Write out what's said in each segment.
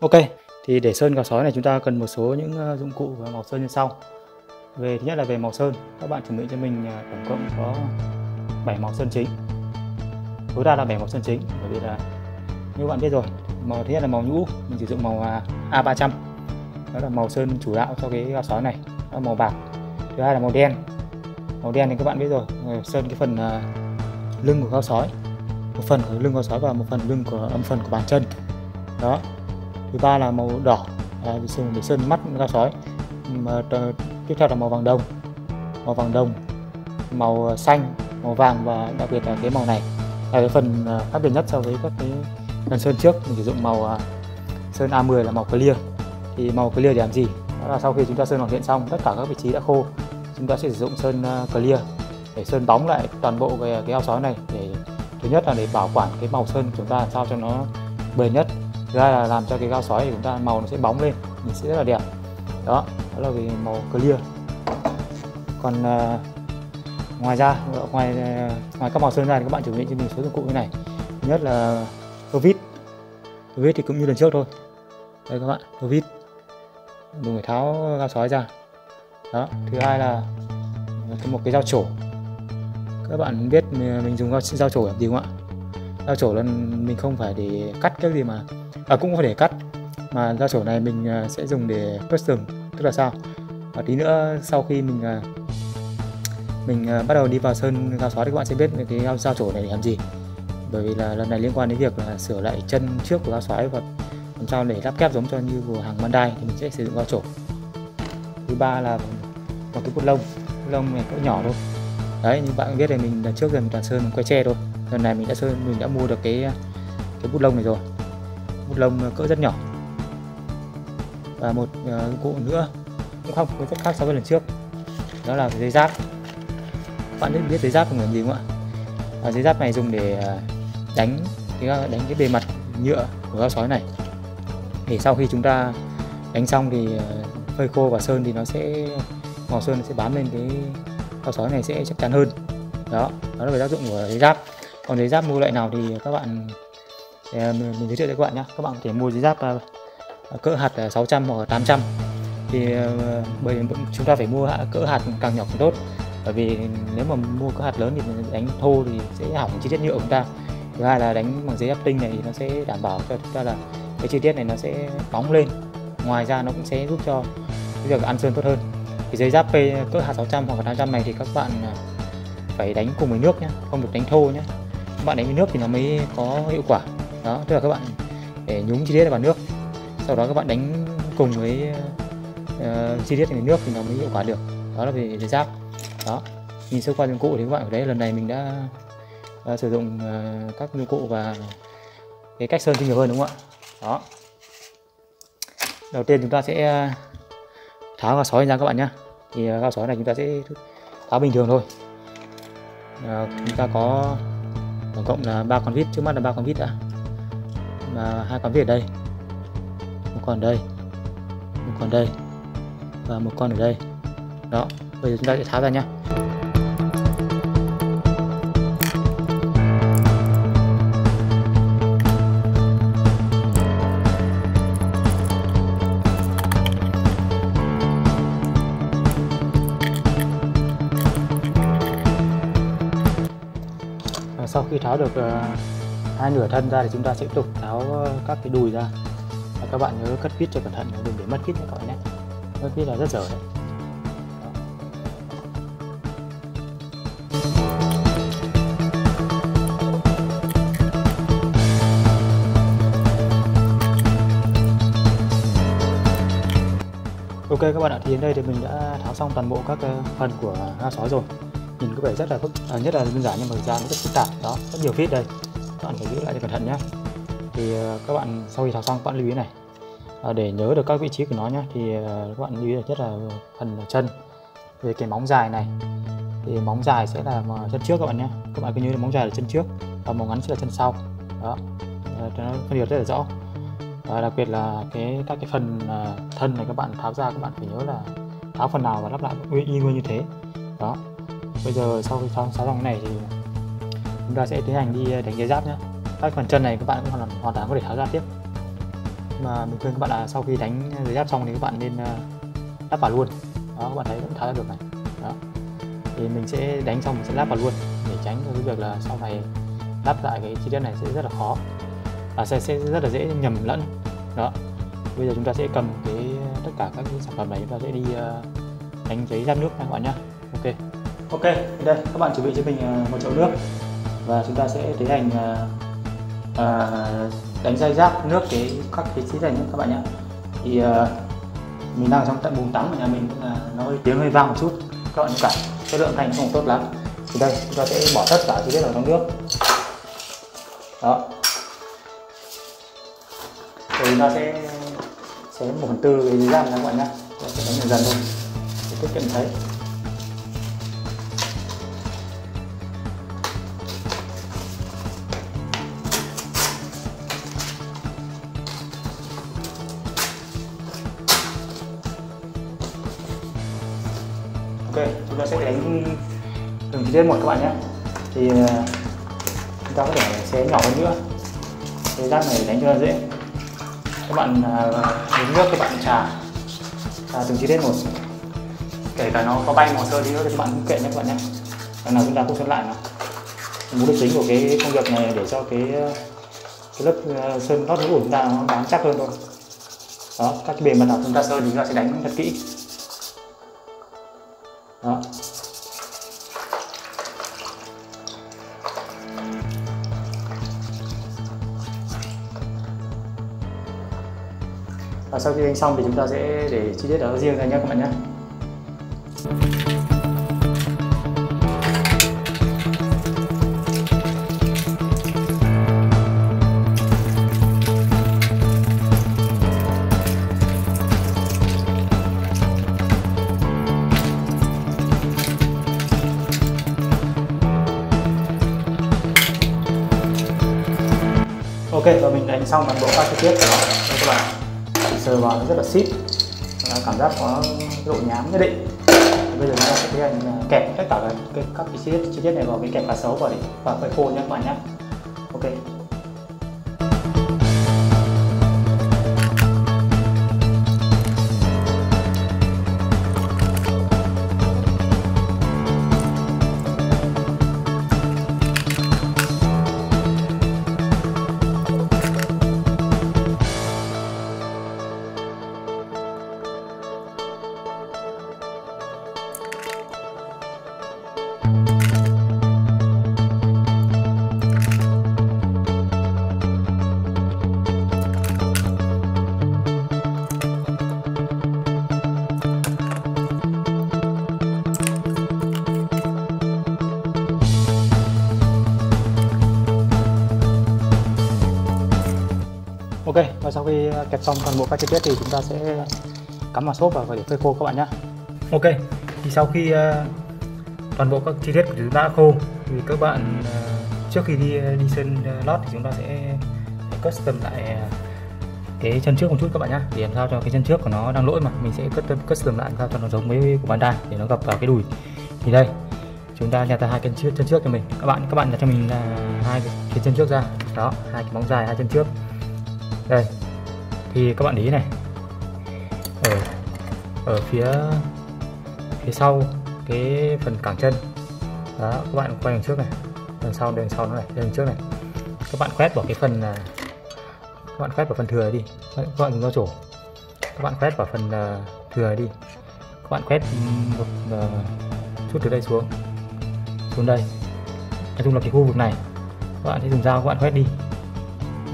Ok, thì để sơn gà sói này chúng ta cần một số những ờ, dụng cụ và màu sơn như sau. Về thứ nhất là về màu sơn, các bạn chuẩn bị cho mình ờ, tổng cộng có 7 màu sơn chính. Tối đa là 7 màu sơn chính bởi vì là như bạn biết rồi, màu thứ nhất là màu nhũ, mình sử dụng màu à, A300. Đó là màu sơn chủ đạo cho cái gà sói này, đó là màu bạc. Thứ hai là màu đen. Màu đen thì các bạn biết rồi, ờ, sơn cái phần lưng của gà sói, một phần của lưng gà sói và một phần lưng của âm phần của bàn chân. Đó, thứ ba là màu đỏ. À, sừng để sơn mắt gà sói. Mà tiếp theo là màu vàng đồng. Màu vàng đồng màu à, xanh màu vàng và đặc biệt là cái màu này. Là cái phần à, khác biệt nhất so với các cái lần sơn trước. Mình sử dụng màu à, sơn A10 là màu clear. Thì màu clear để làm gì? Đó là sau khi chúng ta sơn hoàn thiện xong tất cả các vị trí đã khô chúng ta sẽ sử dụng sơn clear để sơn bóng lại toàn bộ cái, cái ao sói này. Để thứ nhất là để bảo quản cái màu sơn của chúng ta làm sao cho nó bền nhất ra là làm cho cái gao sói thì chúng ta màu nó sẽ bóng lên mình sẽ rất là đẹp. Đó đó là cái màu clear. Còn uh, ngoài ra ờ, ngoài uh, ngoài các màu sơn ra thì các bạn chuẩn bị cho mình số dụng cụ như này. Thứ nhất là tô vít tô vít thì cũng như lần trước thôi. Đây các bạn tô vít dùng để tháo gao sói ra. Đó thứ hai là một cái dao trổ. Các bạn biết mình dùng dao trổ làm gì không ạ? Dao chỗ là mình không phải để cắt cái gì mà à, cũng có để cắt mà dao chỗ này mình à, sẽ dùng để custom tức là sao? Và tí nữa sau khi mình à, mình à, bắt đầu đi vào sơn gao xóa thì các bạn sẽ biết cái dao chỗ này để làm gì. Bởi vì là lần này liên quan đến việc là sửa lại chân trước của gao xoáy và làm sao để lắp kép giống cho như của hàng Bandai thì mình sẽ sử dụng dao chỗ. Thứ ba là một cái bút lông bút lông này cỡ nhỏ thôi. Đấy như bạn biết thì mình là trước rồi mình toàn sơn mình quay tre thôi lần này mình đã sơn mình đã mua được cái cái bút lông này rồi. Bút lông ờ, cỡ rất nhỏ. Và một uh, cụ nữa cũng không có rất khác so với lần trước. Đó là giấy giáp. Bạn biết biết giấy giáp là gì không ạ? Và giấy giáp này dùng để ờ, đánh cái đánh cái bề mặt nhựa của gao sói này. Để sau khi chúng ta đánh xong thì hơi phơi khô và sơn thì nó sẽ màu sơn nó sẽ bám lên cái gao sói này sẽ chắc chắn hơn. Đó đó là cái tác dụng của giấy giáp còn giấy giáp mua loại nào thì các bạn à, mình, mình giới thiệu cho các bạn nhé các bạn có thể mua giấy giáp à, à, cỡ hạt 600 hoặc 800 thì bởi chúng ta phải mua cỡ hạt càng nhỏ càng tốt. Bởi vì nếu mà mua cỡ hạt lớn thì đánh thô thì sẽ hỏng chi tiết nhựa của chúng ta. Thứ hai là đánh bằng giấy áp tinh này thì nó sẽ đảm bảo cho chúng ta là cái chi tiết này nó sẽ bóng lên. Ngoài ra nó cũng sẽ giúp cho việc ăn sơn tốt hơn. Thì giấy giáp P cỡ hạt 600 hoặc 800 này thì các bạn phải đánh cùng với nước nhé không được đánh thô nhé bạn đánh với nước thì nó mới có hiệu quả. Đó tức là các bạn để nhúng chi tiết vào nước. Sau đó các bạn đánh cùng với uh, chi tiết với nước thì nó mới hiệu quả được. Đó là về giấy giáp. Đó nhìn sơ qua dụng cụ thì các bạn ở đấy lần này mình đã uh, sử dụng uh, các dụng cụ và cái cách sơn nhiều hơn đúng không ạ? Đó. Đầu tiên chúng ta sẽ tháo gao sói ra các bạn nhé thì gao sói này chúng ta sẽ tháo bình thường thôi. À, chúng ta có tổng cộng là ba con vít, trước mắt là ba con vít đã và hai con vít ở đây. Một con ở đây. Một con đây. Và một con ở đây. Đó, bây giờ chúng ta sẽ tháo ra nhé tháo được ờ, hai nửa thân ra thì chúng ta sẽ tiếp tục tháo ờ, các cái đùi ra. Và các bạn nhớ cắt vít cho cẩn thận đừng để mất vít các bạn nhé. Mất vít là rất dở đấy. Ok các bạn ạ, thì đến đây thì mình đã tháo xong toàn bộ các ờ, phần của ga sói rồi nhìn vẻ rất là phức à, nhất là đơn giản nhưng mà thực ra nó rất phức tạp. Đó rất nhiều fit đây. Các bạn phải giữ lại cho cẩn thận nhé thì ờ, các bạn sau khi tháo xong các bạn lưu ý này. À, để nhớ được các vị trí của nó nhé thì ờ, các bạn lưu ý nhất là phần chân về cái móng dài này. Thì móng dài sẽ là chân trước các bạn nhé các bạn cứ nhớ là móng dài là chân trước và móng ngắn sẽ là chân sau. Đó cho nó phân biệt rất là rõ. Và đặc biệt là cái các cái phần thân này các bạn tháo ra các bạn phải nhớ là tháo phần nào và lắp lại y nguyên như thế. Đó bây giờ sau khi xong xong vòng này thì chúng ta sẽ tiến hành đi ờ, đánh dây giáp nhé các phần chân này các bạn cũng hoàn, hoàn toàn có thể tháo ra tiếp. Mà mình khuyên các bạn là sau khi đánh dây giáp xong thì các bạn nên ờ, lắp vào luôn. Đó các bạn thấy vẫn tháo ra được này. Đó. Thì mình sẽ đánh xong mình sẽ lắp vào luôn để tránh cái việc là sau này lắp lại cái chi tiết này sẽ rất là khó. Và sẽ, sẽ rất là dễ nhầm lẫn. Đó. Bây giờ chúng ta sẽ cầm cái tất cả các cái sản phẩm này chúng ta sẽ đi ờ, đánh giấy giáp nước nha các bạn nhé ok đây các bạn chuẩn bị cho mình à, một chậu nước. Và chúng ta sẽ tiến hành à, à đánh dây giáp nước cái các cái chi này nhé các bạn nhé. Thì à, mình đang trong tận bùng tắm của nhà mình là nó hơi tiếng hơi vang một chút. Các bạn cả chất lượng thành không tốt lắm. Thì đây chúng ta sẽ bỏ tất cả chi tiết vào trong nước. Đó. Rồi chúng ta sẽ xé một phần tư cái giáp các bạn nhé. Sẽ đánh dần dần thôi. Để tiết kiệm thấy. Riêng một các bạn nhé. Thì ờ, chúng ta có thể xé nhỏ hơn nữa. Cái rác này đánh cho nó dễ. Các bạn uh, nước các bạn trà. Trà từng chi tiết một. Kể cả nó có bay màu sơn đi nữa thì các bạn cũng kệ nhé các bạn nhé. Đằng nào chúng ta cũng sơn lại nó. Mục đích chính của cái công việc này để cho cái ờ, cái lớp ờ, sơn lót của chúng ta nó bám chắc hơn thôi. Đó các cái bề mặt nào chúng ta sơn thì chúng ta sẽ đánh thật kỹ. Đó. Sau khi đánh xong thì chúng ta sẽ để chi tiết đó riêng ra nhé, các bạn nhé. Ok, và mình đánh xong toàn bộ các chi tiết của nó. Đây các bạn sờ vào nó rất là xít. Nó cảm giác có độ nhám nhất định. Bây giờ chúng ta sẽ tiến hành à, kẹp tất cả các, cái, các cái chi tiết, chi tiết này vào cái kẹp cá sấu vào để và phơi khô nhé các bạn nhé ok. Ok, và sau khi ờ, kẹp xong toàn bộ các chi tiết thì chúng ta sẽ cắm vào xốp và để phơi khô các bạn nhé Ok, thì sau khi ờ, toàn bộ các chi tiết của chúng ta đã khô. Thì các bạn ờ, trước khi đi ờ, đi sơn ờ, lót thì chúng ta sẽ custom lại cái chân trước một chút các bạn nhé để làm sao cho cái chân trước của nó đang lỗi mà. Mình sẽ custom custom lại làm sao cho nó giống với của Bandai để nó gặp vào cái đùi. Thì đây, chúng ta nhặt ra hai chân trước chân trước cho mình. Các bạn các bạn nhặt cho mình là hai cái chân trước ra. Đó, hai cái móng dài, hai chân trước. Đây, thì các bạn ý này. Ở ở phía phía sau cái phần cẳng chân. Đó các bạn quay đằng trước này đằng sau đằng sau nó này đằng trước này. Các bạn quét vào cái phần à, các bạn quét vào phần thừa đi. Các bạn dùng dao trổ các bạn quét vào phần uh, thừa đi. Các bạn quét một uh, chút từ đây xuống xuống đây. Nói chung là cái khu vực này các bạn sẽ dùng dao các bạn quét đi.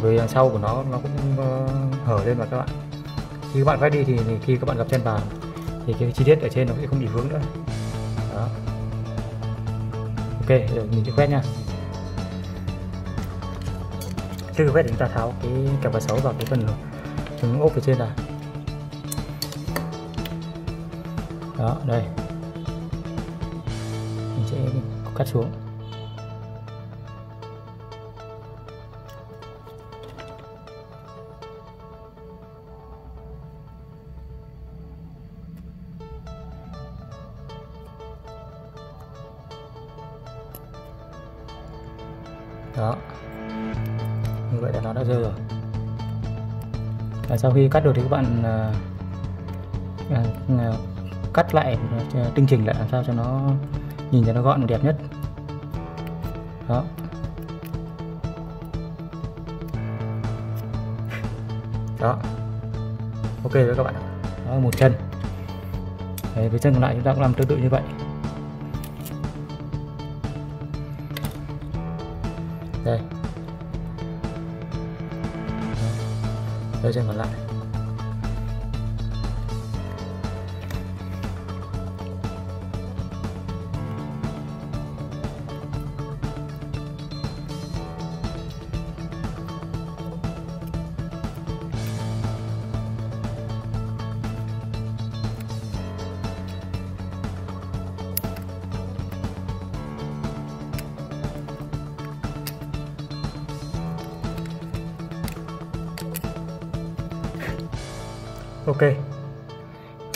Với đằng sau của nó nó cũng uh, hở lên mà các bạn. Khi các bạn quét đi thì, thì khi các bạn gặp chân bàn thì cái chi tiết ở trên nó sẽ không bị vướng nữa đó. Ok rồi mình sẽ quét nha. Trước khi quét chúng ta tháo cái cặp và xấu vào cái phần trứng ốp ở trên này đó, đây. Mình sẽ cắt xuống. Sau khi cắt được thì các bạn à, à, cắt lại tinh chỉnh lại làm sao cho nó nhìn cho nó gọn đẹp nhất. Đó. Đó. Ok rồi các bạn đó một chân. Đấy, với chân còn lại chúng ta cũng làm tương tự như vậy. Đây chân còn lại ok. Bây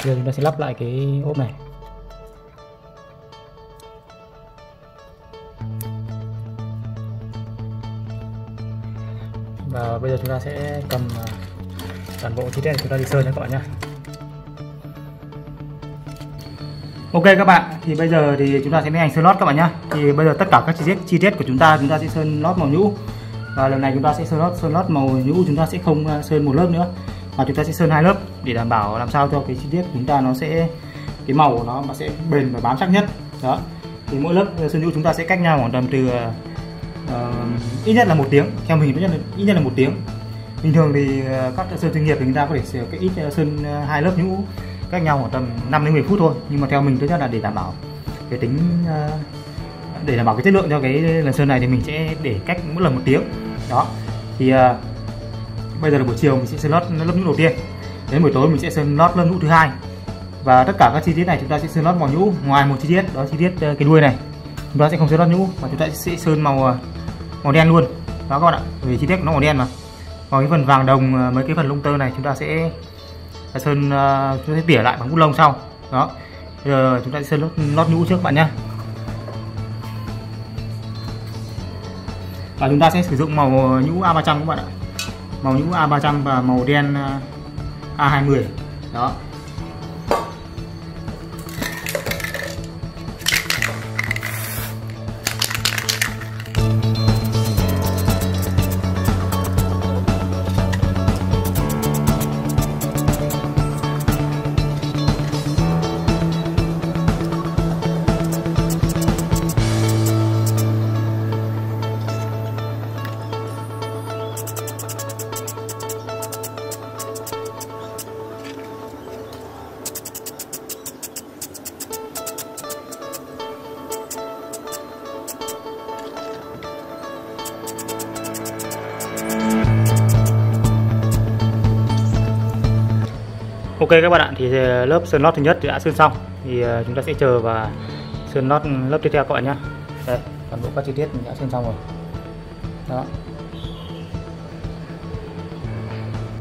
giờ chúng ta sẽ lắp lại cái ốp này. Và bây giờ chúng ta sẽ cầm à, toàn bộ chi tiết chúng ta đi sơn nhé các bạn nhé. Ok các bạn, thì bây giờ thì chúng ta sẽ tiến hành sơn lót các bạn nhé. Thì bây giờ tất cả các chi tiết chi tiết của chúng ta chúng ta sẽ sơn lót màu nhũ. Và lần này chúng ta sẽ sơn lót sơn lót màu nhũ chúng ta sẽ không à, sơn một lớp nữa. Mà chúng ta sẽ sơn hai lớp để đảm bảo làm sao cho cái chi tiết của chúng ta nó sẽ cái màu của nó mà sẽ bền và bám chắc nhất. Đó. Thì mỗi lớp ờ, sơn nhũ chúng ta sẽ cách nhau khoảng tầm từ uh, ít nhất là một tiếng. Theo mình ít nhất là, ít nhất là một tiếng. Bình thường thì ờ, các sơn chuyên nghiệp thì chúng ta có thể cái ít sơn hai lớp nhũ cách nhau khoảng tầm 5 đến 10 phút thôi. Nhưng mà theo mình thứ nhất là để đảm bảo cái tính để đảm bảo cái chất lượng cho cái lần sơn này thì mình sẽ để cách mỗi lần một tiếng. Đó. Thì uh, bây giờ là buổi chiều mình sẽ sơn lót lớp nhũ đầu tiên đến buổi tối mình sẽ sơn lót lớp nhũ thứ hai. Và tất cả các chi tiết này chúng ta sẽ sơn lót màu nhũ ngoài một chi tiết đó chi tiết ờ, cái đuôi này. Chúng ta sẽ không sơn lót nhũ mà chúng ta sẽ sơn màu ờ, màu đen luôn. Đó các bạn ạ vì chi tiết nó màu đen mà. Còn cái phần vàng đồng ờ, mấy cái phần lông tơ này chúng ta sẽ sơn chúng ta sẽ tỉa lại bằng bút lông sau. Đó. Bây giờ chúng ta sẽ sơn lót, lót nhũ trước các bạn nhé và chúng ta sẽ sử dụng màu nhũ A300 các bạn ạ. Màu nhũ A300 và màu đen A20 đó. Các bạn ạ, thì ờ, lớp sơn lót thứ nhất thì đã sơn xong. Thì ờ, chúng ta sẽ chờ và sơn lót ừ, lớp tiếp theo các bạn nhé đây toàn bộ các chi tiết mình đã sơn xong rồi. Đó.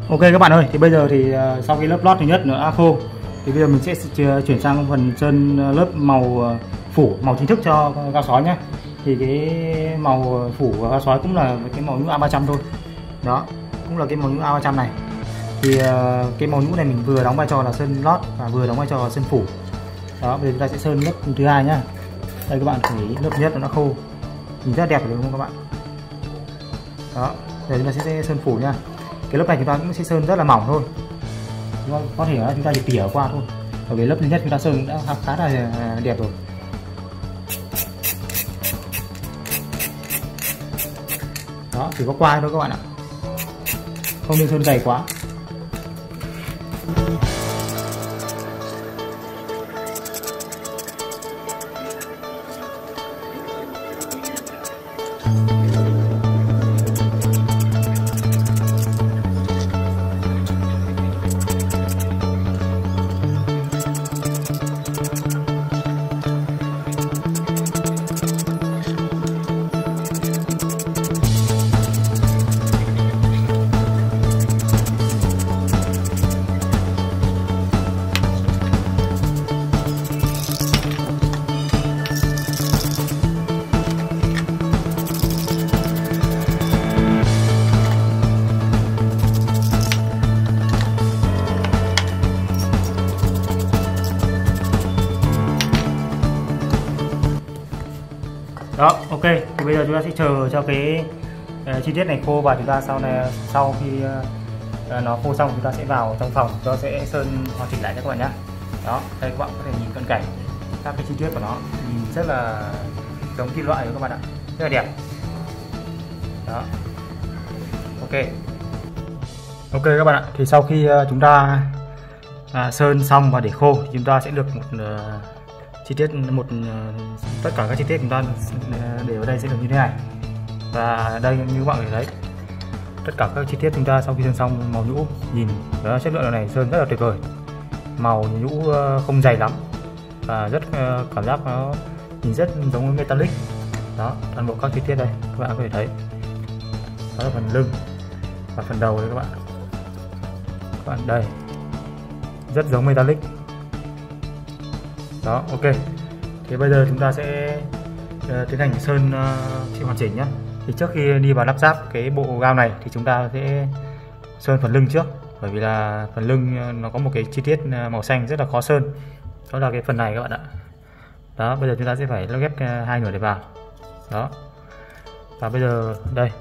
Ok các bạn ơi, thì bây giờ thì ờ, sau khi lớp lót thứ nhất nó đã khô thì bây giờ mình sẽ chuyển sang phần sơn lớp màu phủ màu chính thức cho gao sói nhé thì cái màu phủ của gao sói cũng là cái màu nhũ A300 thôi. Đó cũng là cái màu nhũ A300 này thì uh, cái màu nhũ này mình vừa đóng vai trò là sơn lót và vừa đóng vai trò là sơn phủ. Đó bây giờ chúng ta sẽ sơn lớp thứ hai nhá. Đây các bạn thấy lớp nhất nó đã khô. Nhìn rất đẹp đúng không các bạn? Đó giờ chúng ta sẽ sơn phủ nha cái lớp này chúng ta cũng sẽ sơn rất là mỏng thôi. Có thể là chúng ta chỉ tỉa qua thôi. Bởi vì lớp thứ nhất chúng ta sơn đã khá là à, đẹp rồi. Đó chỉ có qua thôi các bạn ạ. Không nên sơn dày quá. Giờ chúng ta sẽ chờ cho cái uh, chi tiết này khô và chúng ta sau này sau khi uh, nó khô xong chúng ta sẽ vào trong phòng. Chúng ta sẽ sơn hoàn chỉnh lại cho các bạn nhé đó đây các bạn có thể nhìn cận cảnh các cái chi tiết của nó. Nhìn rất là giống kim loại các bạn ạ. Rất là đẹp. Đó. Ok. Ok các bạn ạ. Thì sau khi uh, chúng ta à, sơn xong và để khô chúng ta sẽ được một uh, chi tiết một uh, tất cả các chi tiết chúng ta à, để ở đây sẽ được như thế này. Và đây như các bạn có thể thấy, tất cả các chi tiết chúng ta sau khi sơn xong màu nhũ, nhìn, đó chất lượng này sơn rất là tuyệt vời. Màu nhũ ờ, không dày lắm và rất ờ, cảm giác nó nhìn rất giống với metallic. Đó, toàn bộ các chi tiết đây, các bạn có thể thấy. Đó là phần lưng và phần đầu đây các bạn. Các bạn, đây, rất giống metallic. Đó, ok thì bây giờ chúng ta sẽ uh, tiến hành sơn uh, hoàn chỉnh nhé. Thì trước khi đi vào lắp ráp cái bộ gao này thì chúng ta sẽ sơn phần lưng trước. Bởi vì là phần lưng ờ, nó có một cái chi tiết màu xanh rất là khó sơn. Đó là cái phần này các bạn ạ. Đó bây giờ chúng ta sẽ phải lắp ghép hai nửa để vào. Đó. Và bây giờ đây.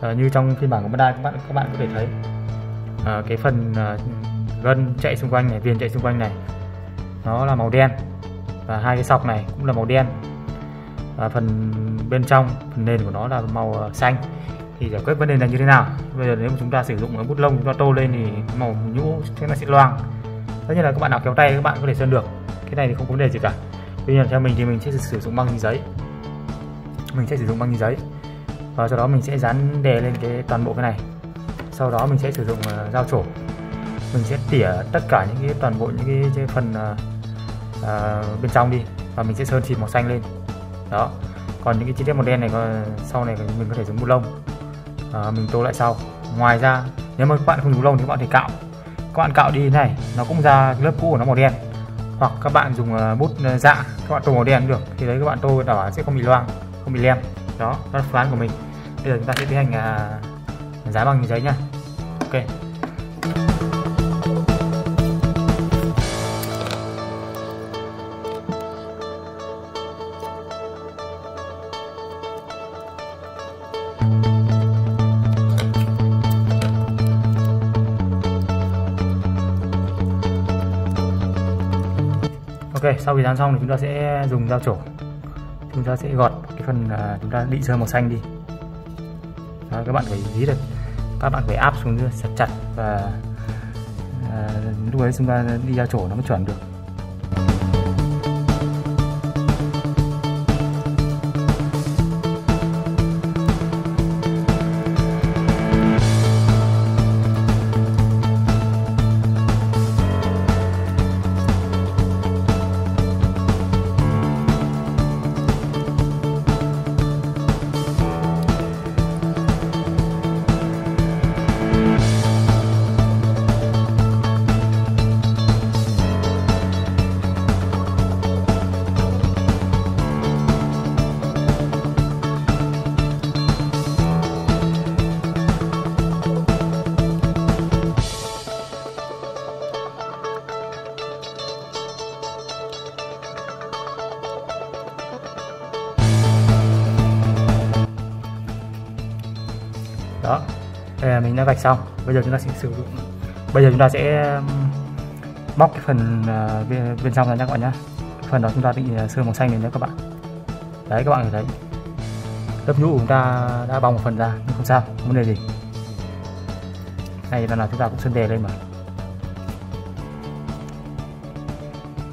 À, như trong phiên bản của Bandai các bạn các bạn có thể thấy à, cái phần à, gân chạy xung quanh này viền chạy xung quanh này nó là màu đen và hai cái sọc này cũng là màu đen. Và phần bên trong phần nền của nó là màu ờ, xanh. Thì giải quyết vấn đề này như thế nào? Bây giờ nếu chúng ta sử dụng bút lông chúng ta tô lên thì màu nhũ thế là sẽ loang. Tất nhiên là các bạn nào kéo tay các bạn có thể sơn được. Cái này thì không có vấn đề gì cả. Tuy nhiên theo mình thì mình sẽ sử dụng băng giấy. Mình sẽ sử dụng băng giấy. Và sau đó mình sẽ dán đè lên cái toàn bộ cái này. Sau đó mình sẽ sử dụng uh, dao trổ. Mình sẽ tỉa tất cả những cái toàn bộ những cái, cái phần uh, uh, bên trong đi và mình sẽ sơn xịt màu xanh lên. Đó. Còn những cái chi tiết màu đen này sau này mình có thể dùng bút lông. Uh, mình tô lại sau. Ngoài ra nếu mà các bạn không dùng lông thì các bạn thể cạo. Các bạn cạo đi này nó cũng ra lớp cũ của nó màu đen. Hoặc các bạn dùng à, bút dạ các bạn tô màu đen cũng được. Thì đấy các bạn tô đảm bảo sẽ không bị loang không bị lem. Đó đó là phương án của mình. Bây giờ chúng ta sẽ tiến hành uh, dán bằng giấy nhá. Ok. Sau khi dán xong thì chúng ta sẽ dùng dao trổ. Chúng ta sẽ gọt cái phần uh, chúng ta bị sơn màu xanh đi. Đó, các bạn phải dí được. Các bạn phải áp xuống chặt chặt và uh, lúc ấy chúng ta đi dao chổ nó mới chuẩn được. Đây là mình đã vạch xong. Bây giờ chúng ta sẽ sử dụng bây giờ chúng ta sẽ um, bóc cái phần à, bên, bên trong ra nhé các bạn nhé. Phần đó chúng ta định à, sơn màu xanh lên nhé các bạn. Đấy các bạn thấy lớp nhũ của chúng ta đã bong một phần ra nhưng không sao không vấn đề gì. Này là nào chúng ta cũng sơn đề lên mà.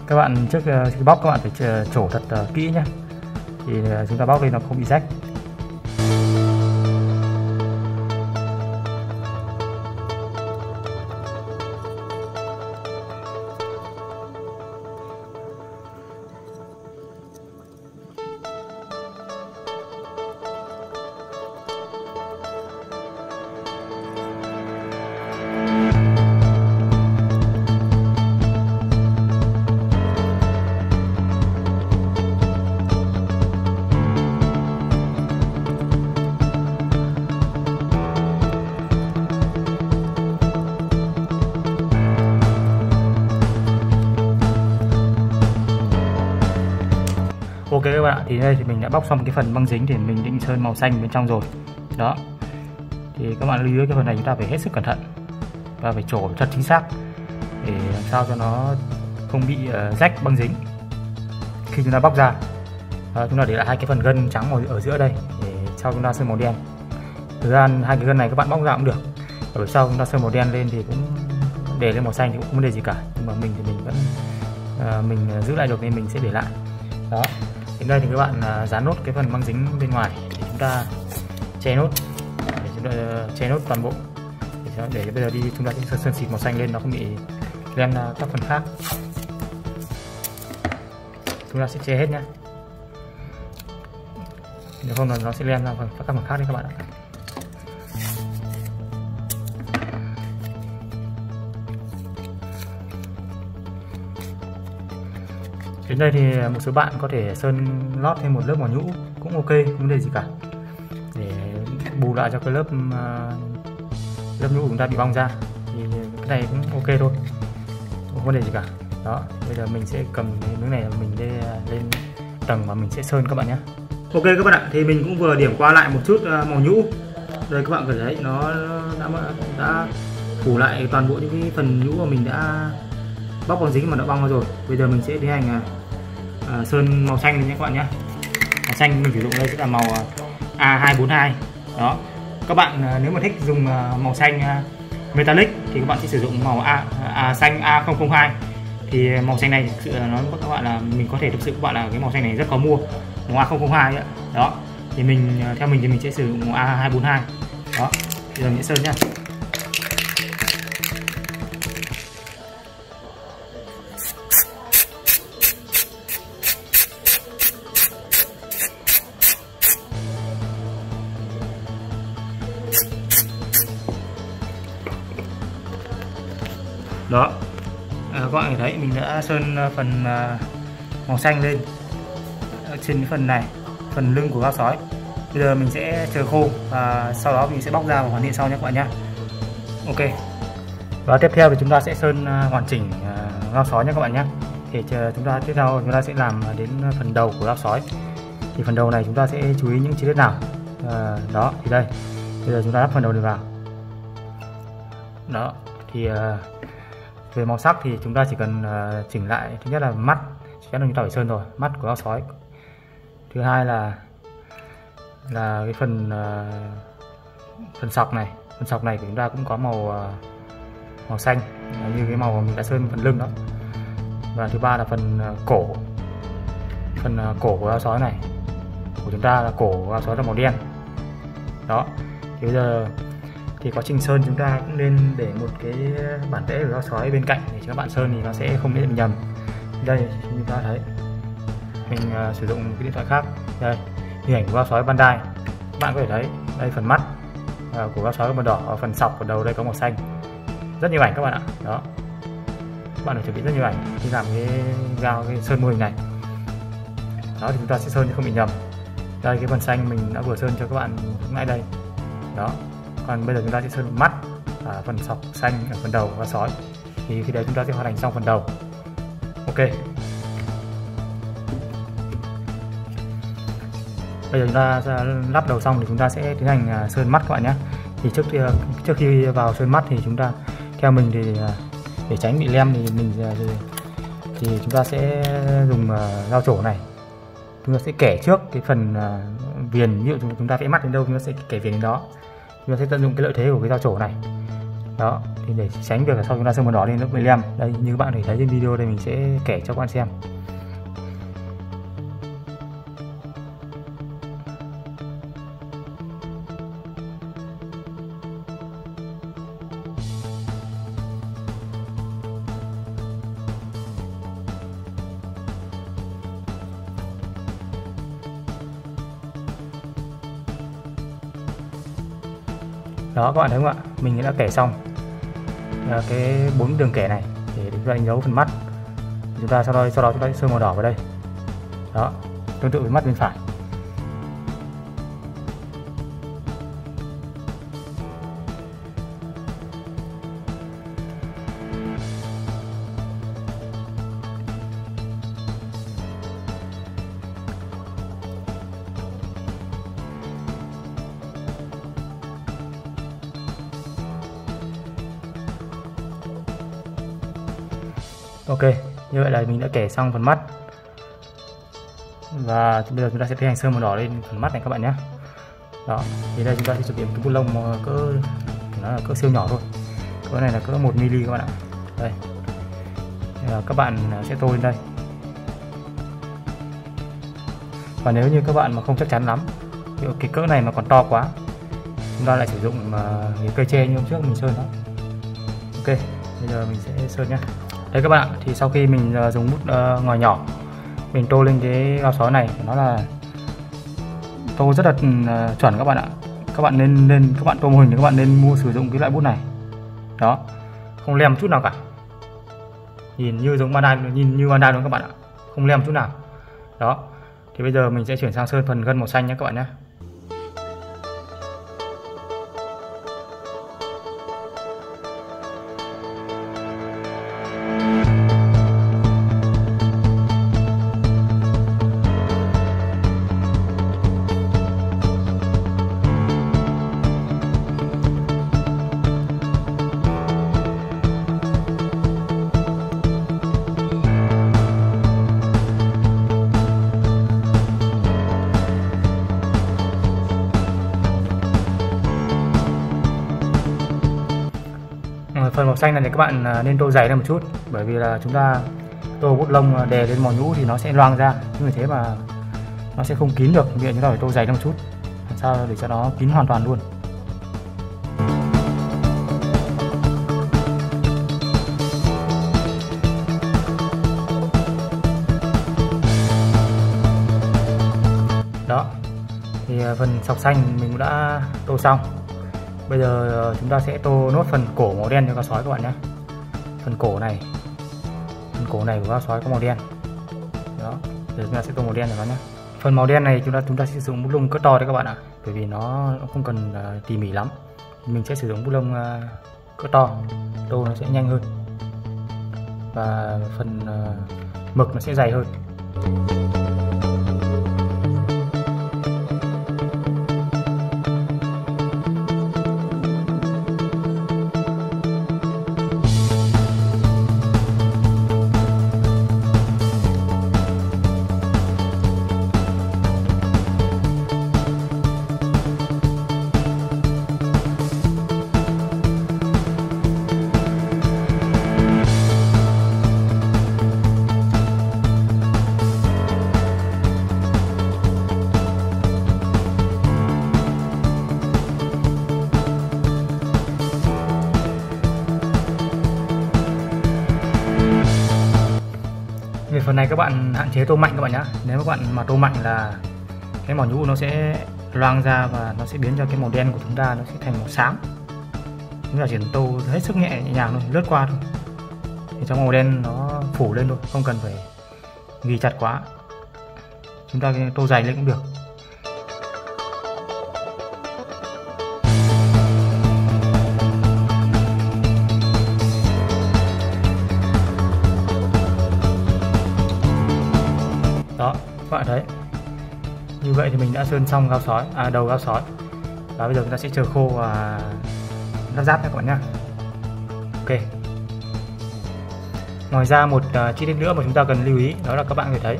Các bạn trước à, khi bóc các bạn phải trổ thật kỹ nhé. Thì chúng ta bóc lên nó không bị rách. Đã bóc xong cái phần băng dính thì mình định sơn màu xanh bên trong rồi. Đó. Thì các bạn lưu ý cái phần này chúng ta phải hết sức cẩn thận. Và phải trổ thật chính xác để làm sao cho nó không bị uh, rách băng dính khi chúng ta bóc ra. À, chúng ta để lại hai cái phần gân trắng ở, ở giữa đây để sau chúng ta sơn màu đen. Thời gian hai cái gân này các bạn bóc ra cũng được. Ở sau chúng ta sơn màu đen lên thì cũng để lên màu xanh thì cũng không vấn đề gì cả. Nhưng mà mình thì mình vẫn uh, mình ờ, giữ lại được nên mình sẽ để lại. Đó đến đây thì các bạn à, dán nốt cái phần băng dính bên ngoài. Để chúng ta che nốt. Để chúng ta à, che nốt toàn bộ. Để, để bây giờ đi chúng ta sẽ sơn, sơn xịt màu xanh lên nó không bị lên à, các phần khác. Chúng ta sẽ che hết nhé nếu không là nó sẽ lên ra phần các phần khác đấy các bạn ạ. Đến đây thì một số bạn có thể sơn lót thêm một lớp màu nhũ cũng ok không vấn đề gì cả. Để bù lại cho cái lớp uh, lớp nhũ của chúng ta bị bong ra thì cái này cũng ok thôi không vấn đề gì cả. Đó bây giờ mình sẽ cầm cái miếng này mình lên, lên tầng và mình sẽ sơn các bạn nhé. Ok các bạn ạ thì mình cũng vừa điểm qua lại một chút à, màu nhũ. Đây các bạn có thể thấy nó đã đã phủ lại toàn bộ những cái phần nhũ mà mình đã bóc bằng dính mà đã bong ra rồi. Bây giờ mình sẽ tiến hành à, uh, sơn màu xanh nhé các bạn nhé. Màu xanh mình sử dụng đây sẽ là màu ờ, A242 đó. Các bạn uh, nếu mà thích dùng uh, màu xanh uh, metallic thì các bạn sẽ sử dụng màu A, à, a xanh A002 thì màu xanh này thực sự là nó các bạn là mình có thể thực sự các bạn là cái màu xanh này rất có mua màu A002 ấy. đó. Thì mình theo mình thì mình sẽ sử dụng màu A242 đó. Bây giờ mình sẽ sơn nhá. Đó. À, các bạn thấy mình đã sơn phần à, màu xanh lên. Trên phần này phần lưng của gao sói. Bây giờ mình sẽ chờ khô và sau đó mình sẽ bóc ra và hoàn thiện sau nhé các bạn nhé. Ok. Và tiếp theo thì chúng ta sẽ sơn à, hoàn chỉnh à, gao sói nhé các bạn nhé. Thì chờ chúng ta tiếp theo chúng ta sẽ làm đến phần đầu của gao sói. Thì phần đầu này chúng ta sẽ chú ý những chi tiết nào? À, đó thì đây. Bây giờ chúng ta lắp phần đầu này vào. Đó thì uh, về màu sắc thì chúng ta chỉ cần uh, chỉnh lại thứ nhất là mắt chắc là chúng ta phải sơn rồi mắt của áo sói. Thứ hai là là cái phần uh, phần sọc này. Phần sọc này của chúng ta cũng có màu uh, màu xanh như cái màu mà mình đã sơn phần lưng đó. Và thứ ba là phần uh, cổ. Phần uh, cổ của áo sói này của chúng ta là cổ của áo sói là màu đen. Đó. Thì bây giờ thì quá trình sơn chúng ta cũng nên để một cái bản vẽ của gao sói bên cạnh để cho các bạn sơn thì nó sẽ không bị nhầm. Đây chúng ta thấy. Mình uh, sử dụng cái điện thoại khác. Đây hình ảnh của gao sói Bandai. Các bạn có thể thấy đây phần mắt uh, của gao sói có màu đỏ và phần sọc ở đầu đây có màu xanh. Rất nhiều ảnh các bạn ạ. Đó. Các bạn phải chuẩn bị rất nhiều ảnh khi làm cái gao cái sơn mô hình này. Đó thì chúng ta sẽ sơn chứ không bị nhầm. Đây cái phần xanh mình đã vừa sơn cho các bạn ngay đây. Đó còn bây giờ chúng ta sẽ sơn mắt và phần sọc xanh ở phần đầu và sói. Thì khi đấy chúng ta sẽ hoàn thành xong phần đầu. Ok. Bây giờ chúng ta lắp đầu xong thì chúng ta sẽ tiến hành à, sơn mắt các bạn nhé. Thì trước khi, trước khi vào sơn mắt thì chúng ta theo mình thì à, để tránh bị lem thì mình thì, thì chúng ta sẽ dùng dao trổ này. Chúng ta sẽ kẻ trước cái phần viền. Ví dụ chúng ta vẽ mắt đến đâu chúng ta sẽ kẻ viền đến đó chúng ta sẽ tận dụng cái lợi thế của cái dao trổ này. Đó, thì để tránh việc là sau chúng ta sơn màu đỏ lên lớp 15 đây, như các bạn thể thấy trên video đây, mình sẽ kể cho các bạn xem. Đó, các bạn thấy không ạ? Mình đã kẻ xong. Cái bốn đường kẻ này để chúng ta đánh dấu phần mắt. Chúng ta sau đó sau đó chúng ta sơn màu đỏ vào đây. Đó, tương tự với mắt bên phải. Đây mình đã kể xong phần mắt. Và bây giờ chúng ta sẽ tiến hành sơn màu đỏ lên phần mắt này các bạn nhé. Đó, thì đây chúng ta sẽ chuẩn bị một cái bút lông cỡ, nó là cỡ siêu nhỏ thôi. Cỡ này là cỡ 1 mm các bạn ạ. Đây. Là các bạn sẽ tô lên đây. Và nếu như các bạn mà không chắc chắn lắm cái cỡ này mà còn to quá, chúng ta lại sử dụng ờ, cái cây tre như hôm trước mình sơn đó. Ok, bây giờ mình sẽ sơn nhé đấy các bạn thì sau khi mình ờ, dùng bút uh, ngòi nhỏ mình tô lên cái gao sói này nó là tô rất là uh, chuẩn các bạn ạ. Các bạn nên nên các bạn tô mô hình thì các bạn nên mua sử dụng cái loại bút này. Đó không lem chút nào cả. Nhìn như giống bandai nhìn như bandai luôn các bạn ạ không lem chút nào. Đó thì bây giờ mình sẽ chuyển sang sơn phần gân màu xanh nhé các bạn nhé. Xanh này thì các bạn à, nên tô dày lên một chút. Bởi vì là chúng ta tô bút lông à, đè lên màu nhũ thì nó sẽ loang ra. Nhưng vì thế mà nó sẽ không kín được. Vì chúng ta phải tô dày lên một chút. Làm sao để cho nó kín hoàn toàn luôn. Đó. Thì à, phần sọc xanh mình cũng đã tô xong bây giờ ờ, chúng ta sẽ tô nốt phần cổ màu đen cho cá sói các bạn nhé. Phần cổ này. Phần cổ này của cá sói có màu đen. Đó giờ chúng ta sẽ tô màu đen cho nó nhé. Phần màu đen này chúng ta chúng ta sẽ sử dụng bút lông cỡ to đấy các bạn ạ. Bởi vì nó, không cần uh, tỉ mỉ lắm. Mình sẽ sử dụng bút lông uh, cỡ to. Tô nó sẽ nhanh hơn. Và phần uh, mực nó sẽ dày hơn. Hạn chế tô mạnh các bạn nhé nếu các bạn mà tô mạnh là cái màu nhũ nó sẽ loang ra và nó sẽ biến cho cái màu đen của chúng ta nó sẽ thành màu xám. Chúng ta chỉ tô hết sức nhẹ nhàng thôi, lướt qua thôi. Thì trong màu đen nó phủ lên thôi, không cần phải ghi chặt quá. Chúng ta tô dày lên cũng được. Vậy thì mình đã sơn xong gao sói à, đầu gao sói. Và bây giờ chúng ta sẽ chờ khô và lắp ráp nha các bạn nhá. ok. Ngoài ra một uh, chi tiết nữa mà chúng ta cần lưu ý đó là các bạn có thể thấy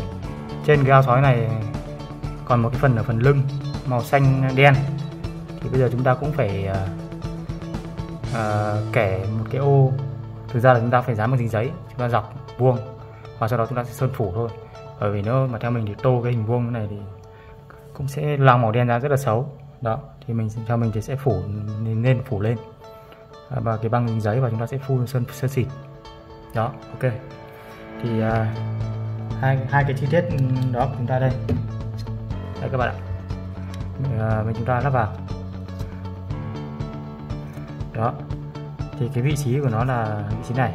trên cái gao sói này còn một cái phần ở phần lưng màu xanh đen. Thì bây giờ chúng ta cũng phải uh, uh, kẻ một cái ô. Thực ra là chúng ta phải dán bằng dính giấy chúng ta dọc vuông và sau đó chúng ta sẽ sơn phủ thôi. Bởi vì nếu mà theo mình thì tô cái hình vuông này thì cũng sẽ loang màu đen ra rất là xấu. Đó thì mình cho mình thì sẽ phủ nên, nên phủ lên. À, và cái băng giấy và chúng ta sẽ phun sơn sơn xịt. Đó ok. Thì uh, hai hai cái chi tiết đó của chúng ta đây. Đây các bạn ạ. Mình à, chúng ta lắp vào. Đó thì cái vị trí của nó là vị trí này.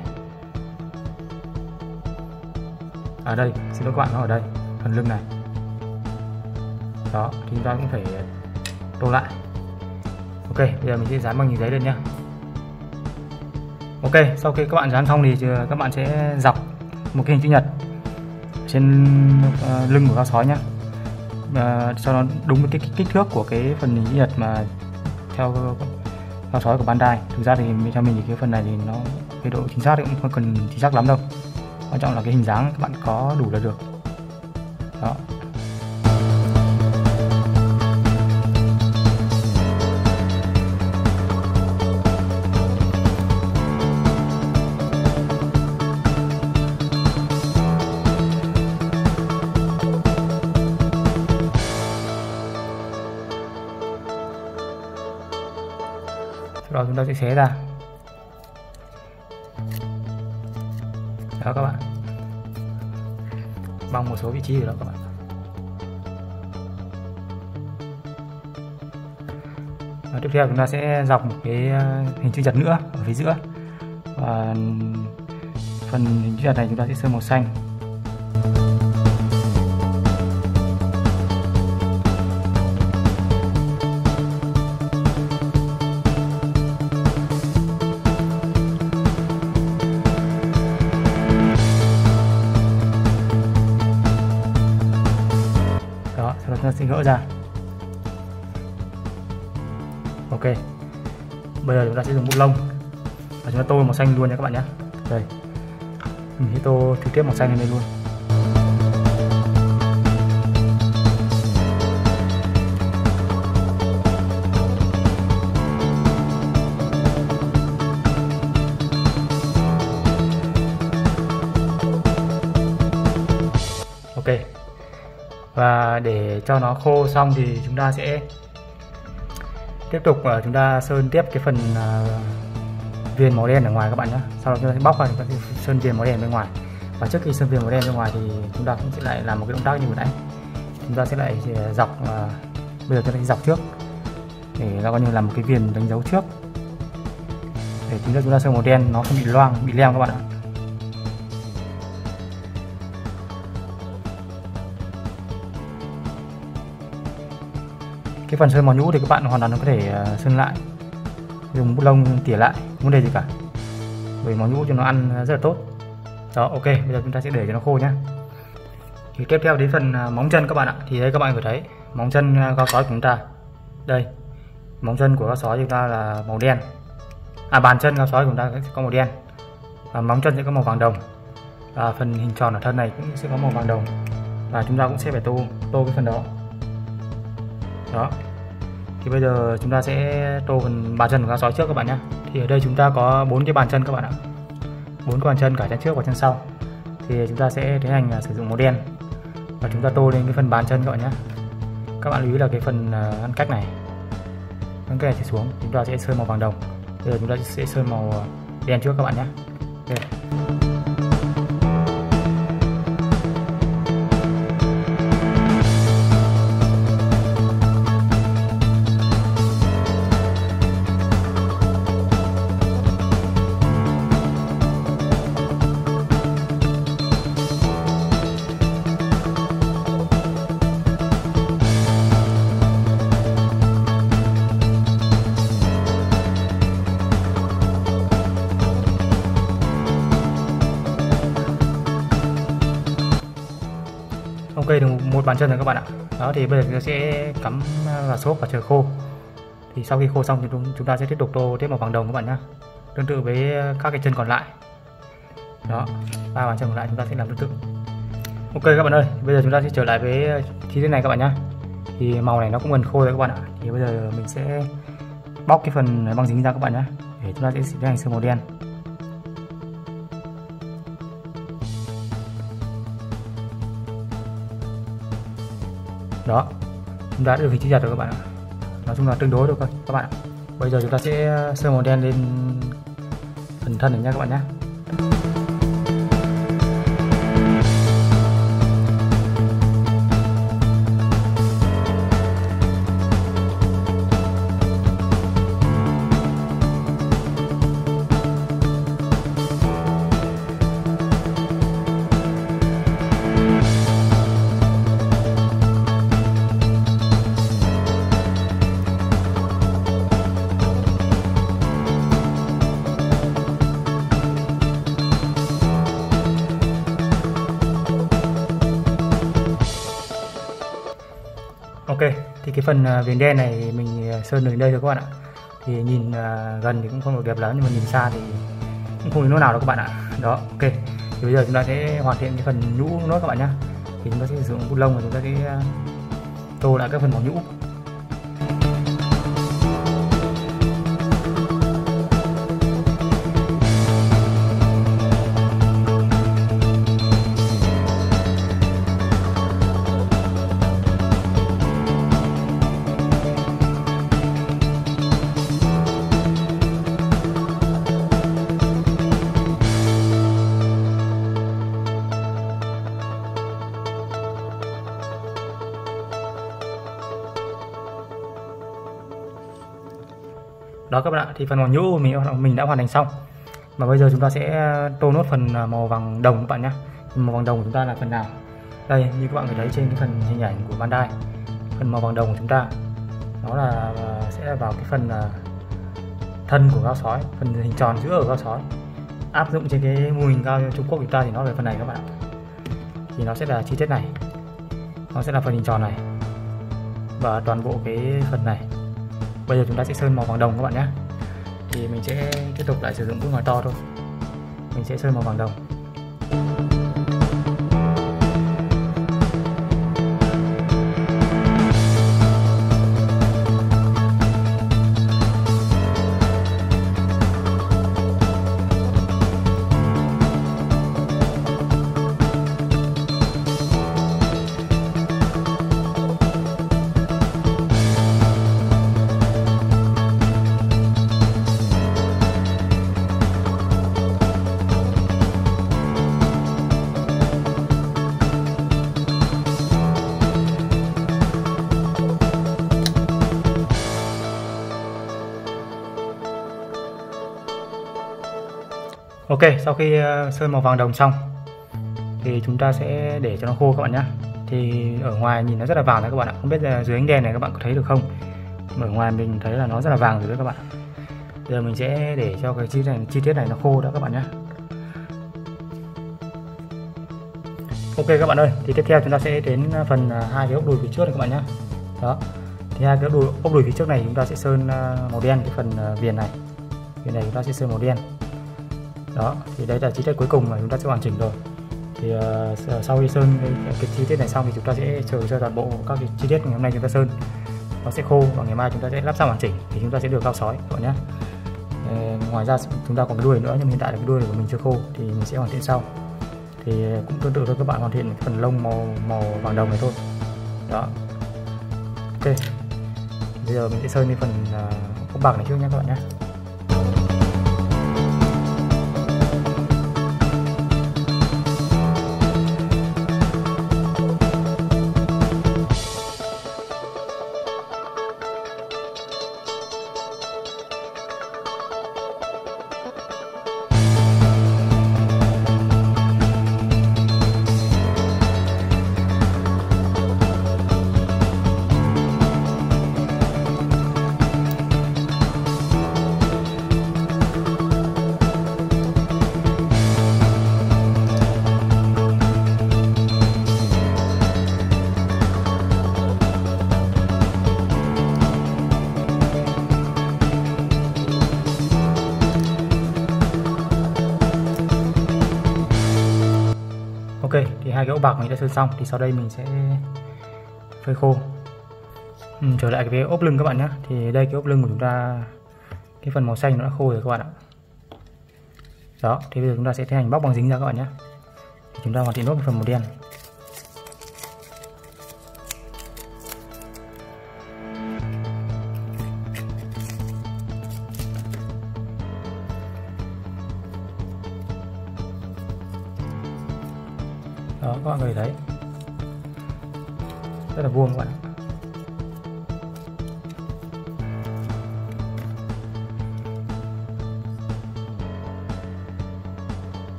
Ở đây xin lỗi các bạn nó ở đây phần lưng này đó thì chúng ta cũng phải tô lại. Ok bây giờ mình sẽ dán bằng giấy lên nhé ok sau khi các bạn dán xong thì các bạn sẽ dọc một cái hình chữ nhật trên uh, lưng của con sói nhá, uh, cho nó đúng với cái kích thước của cái phần hình chữ nhật mà theo con sói của Bandai. Thực ra thì theo mình thì cái phần này thì nó cái độ chính xác thì cũng không cần chính xác lắm đâu. Quan trọng là cái hình dáng các bạn có đủ là được. Đó. Xé ra. Đó các bạn. Bằng một số vị trí rồi đó các bạn. Và tiếp theo chúng ta sẽ dọc một cái ờ, hình chữ nhật nữa ở phía giữa. Và phần hình chữ nhật này chúng ta sẽ sơn màu xanh. Màu xanh luôn nha các bạn nhé. Đây. Mình sẽ tô trực tiếp màu xanh lên đây luôn. Ok. Và để cho nó khô xong thì chúng ta sẽ tiếp tục ờ, chúng ta sơn tiếp cái phần ờ, viên viền màu đen ở ngoài các bạn nhé. Sau đó chúng ta sẽ bóc ra chúng ta sẽ sơn viền màu đen bên ngoài. Và trước khi sơn viền màu đen bên ngoài thì chúng ta cũng sẽ lại làm một cái động tác như vừa nãy. Chúng ta sẽ lại ờ, dọc uh, bây giờ chúng ta sẽ dọc trước. Để nó coi như là một cái viền đánh dấu trước. Để chúng ta chúng ta sơn màu đen nó không bị loang bị lem các bạn ạ. Cái phần sơn màu nhũ thì các bạn hoàn toàn có thể ờ, sơn lại dùng bút lông tỉa lại, không vấn đề gì cả. Bởi món nhũ cho nó ăn rất là tốt. Đó, ok, bây giờ chúng ta sẽ để cho nó khô nhé thì tiếp theo đến phần à, móng chân các bạn ạ. Thì đây các bạn có thấy, móng chân à, cao sói của chúng ta. Đây, móng chân của cao sói chúng ta là màu đen. À bàn chân cao sói của chúng ta sẽ có màu đen. Và móng chân sẽ có màu vàng đồng. Và phần hình tròn ở thân này cũng sẽ có màu vàng đồng. Và chúng ta cũng sẽ phải tô tô cái phần đó. Đó thì bây giờ chúng ta sẽ tô phần bàn chân của cá sói trước các bạn nhé thì ở đây chúng ta có bốn cái bàn chân các bạn ạ. Bốn cái bàn chân cả chân trước và chân sau. Thì chúng ta sẽ tiến hành à, sử dụng màu đen. Và chúng ta tô lên cái phần bàn chân các bạn nhé các bạn lưu ý là cái phần à, ngăn cách này. Ngăn cách này chỉ xuống, chúng ta sẽ sơn màu vàng đồng. Bây giờ chúng ta sẽ sơn màu à, đen trước các bạn nhé okay. Một bàn chân rồi các bạn ạ. Đó, thì bây giờ chúng ta sẽ cắm vào xốp và chờ khô. Thì sau khi khô xong thì chúng ta sẽ tiếp tục tô tiếp màu vàng đồng các bạn nhé tương tự với các cái chân còn lại. Đó, ba bàn chân còn lại chúng ta sẽ làm tương tự. Ok các bạn ơi, bây giờ chúng ta sẽ trở lại với chi tiết này các bạn nhé thì màu này nó cũng gần khô rồi các bạn ạ. Thì bây giờ mình sẽ bóc cái phần băng dính ra các bạn nhé để chúng ta sẽ tiến hành sơn màu đen. Đó, chúng ta đã được hình chữ nhật rồi các bạn ạ. Nói chung là tương đối được thôi các bạn ạ. Bây giờ chúng ta sẽ sơn màu đen lên phần thân này nha các bạn nhé phần à, viền đen này mình à, sơn đến đây rồi các bạn ạ. Thì nhìn à, gần thì cũng không được đẹp lắm, nhưng mà nhìn xa thì cũng không đến nỗi nào đâu các bạn ạ. Đó, ok. Thì bây giờ chúng ta sẽ hoàn thiện cái phần nhũ nốt các bạn nhé thì chúng ta sẽ sử dụng bút lông và chúng ta sẽ tô lại các phần màu nhũ. Đó các bạn ạ. Thì phần màu nhũ mình mình đã hoàn thành xong. Và bây giờ chúng ta sẽ ờ, tô nốt phần ờ, màu vàng đồng các bạn nhé màu vàng đồng của chúng ta là phần nào? Đây, như các bạn thấy trên cái phần hình ảnh của Bandai, phần màu vàng đồng của chúng ta, nó là ờ, sẽ vào cái phần thân của gao sói, phần hình tròn giữa ở gao sói. Áp dụng trên cái mô hình gao Trung Quốc của chúng ta thì nó về phần này các bạn ạ. Thì nó sẽ là chi tiết này. Nó sẽ là phần hình tròn này. Và toàn bộ cái phần này bây giờ chúng ta sẽ sơn màu vàng đồng các bạn nhé. Thì mình sẽ tiếp tục lại sử dụng bút ngòi to thôi. Mình sẽ sơn màu vàng đồng. Sau khi ờ, sơn màu vàng đồng xong thì chúng ta sẽ để cho nó khô các bạn nhé. Thì ở ngoài nhìn nó rất là vàng đấy các bạn ạ. Không biết ờ, dưới ánh đèn này các bạn có thấy được không? Ở ngoài mình thấy là nó rất là vàng rồi đấy các bạn. Giờ mình sẽ để cho cái chi tiết này, chi tiết này nó khô đó các bạn nhé. Ok các bạn ơi, thì tiếp theo chúng ta sẽ đến phần ờ, hai cái ốc đùi phía trước này các bạn nhé. Đó. Thì hai cái ốc đùi, ốc đùi phía trước này chúng ta sẽ sơn màu đen cái phần viền này. Viền này chúng ta sẽ sơn màu đen đó thì đấy là chi tiết cuối cùng mà chúng ta sẽ hoàn chỉnh rồi. Thì uh, sau khi sơn cái, cái chi tiết này xong thì chúng ta sẽ chờ cho toàn bộ các cái chi tiết ngày hôm nay chúng ta sơn. Nó sẽ khô và ngày mai chúng ta sẽ lắp xong hoàn chỉnh thì chúng ta sẽ được cao sói các bạn nhé uh, ờ, ngoài ra chúng ta còn cái đuôi nữa nhưng hiện tại là cái đuôi của mình chưa khô thì mình sẽ hoàn thiện sau. Thì cũng tương tự thôi các bạn hoàn thiện phần lông màu màu vàng đồng này thôi. Đó. Ok. Bây giờ mình sẽ sơn đi phần uh, bạc này trước nhé các bạn nhé bạc mình đã sơn xong thì sau đây mình sẽ phơi khô. Ừ, trở lại cái ốp lưng các bạn nhé thì đây cái ốp lưng của chúng ta cái phần màu xanh nó đã khô rồi các bạn ạ. Đó thì bây giờ chúng ta sẽ tiến hành bóc bằng dính ra các bạn nhé thì chúng ta hoàn thiện nốt phần màu đen. Vuông các bạn